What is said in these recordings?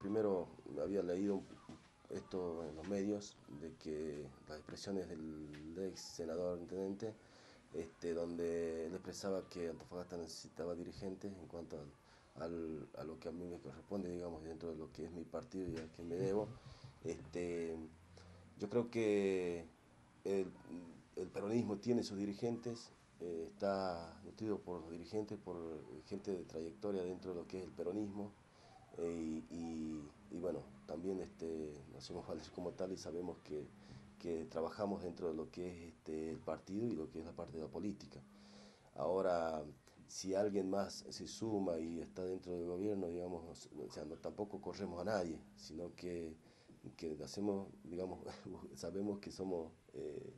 Primero había leído esto en los medios, de que las expresiones del ex senador intendente, este, donde él expresaba que Antofagasta necesitaba dirigentes en cuanto a lo que a mí me corresponde, digamos, dentro de lo que es mi partido y al que me debo. Este, yo creo que el, peronismo tiene sus dirigentes, eh, está nutrido por dirigentes, por gente de trayectoria dentro de lo que es el peronismo. Eh, y, también este, hacemos valer como tal y sabemos que, trabajamos dentro de lo que es este, el partido y lo que es la parte de la política. Ahora, si alguien más se suma y está dentro del gobierno, digamos, o sea, no, tampoco corremos a nadie, sino que, hacemos, digamos, sabemos que somos eh,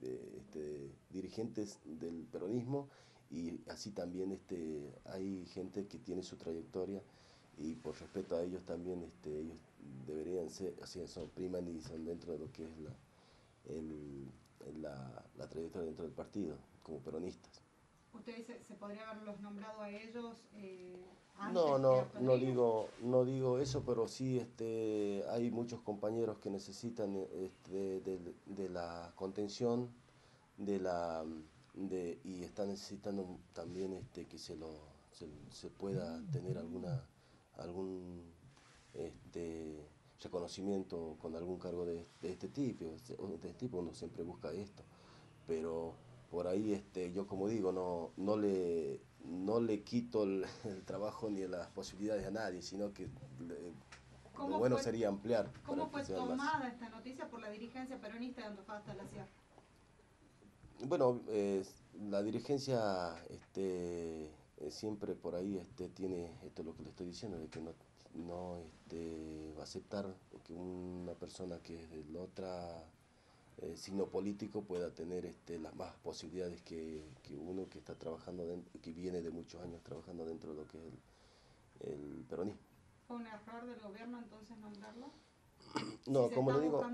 este, dirigentes del peronismo y así también este, hay gente que tiene su trayectoria y por respeto a ellos también este, ellos deberían ser, así son priman y son dentro de lo que es la, la, trayectoria dentro del partido, como peronistas. ¿Usted dice, se podría haberlos nombrado a ellos eh, antes No, no, no digo, no digo eso, pero sí este, hay muchos compañeros que necesitan este, de, la contención de la, de, y están necesitando también este, que se, lo, se pueda tener alguna algún este, reconocimiento con algún cargo de, este tipo, de este tipo, uno siempre busca esto, pero por ahí este, yo como digo, no, no, le, no le quito el, trabajo ni las posibilidades a nadie, sino que lo bueno sería ampliar. ¿Cómo fue tomada esta noticia por la dirigencia peronista de Antofagasta la? Bueno, la dirigencia este, eh, siempre por ahí este, tiene esto lo que le estoy diciendo, de que no, no este, va a aceptar que una persona que es del otro eh, signo político pueda tener este, las más posibilidades que, uno que está trabajando, que viene de muchos años trabajando dentro de lo que es el, el peronismo. ¿Fue un error del gobierno entonces nombrarlo? No, como le digo,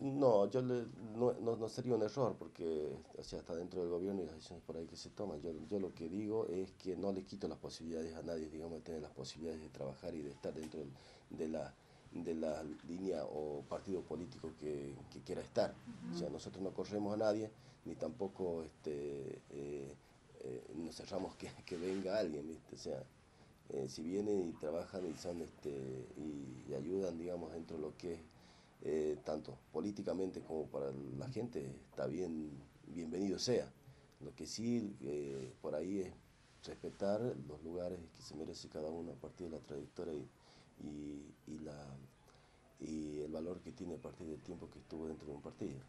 no, yo no, sería un error porque o sea, está dentro del gobierno y las decisiones por ahí que se toman. Yo, yo lo que digo es que no le quito las posibilidades a nadie, digamos, de tener las posibilidades de trabajar y de estar dentro de la de la línea o partido político que, quiera estar. O sea, nosotros no corremos a nadie, ni tampoco este, eh, eh, nos cerramos que, que venga alguien, ¿viste? O sea, eh, si vienen y trabajan y son este y, ayudan digamos dentro de lo que es eh, tanto políticamente como para la gente está bien bienvenido sea. Lo que sí eh, por ahí es respetar los lugares que se merece cada uno a partir de la trayectoria y, y, la y el valor que tiene a partir del tiempo que estuvo dentro de un partido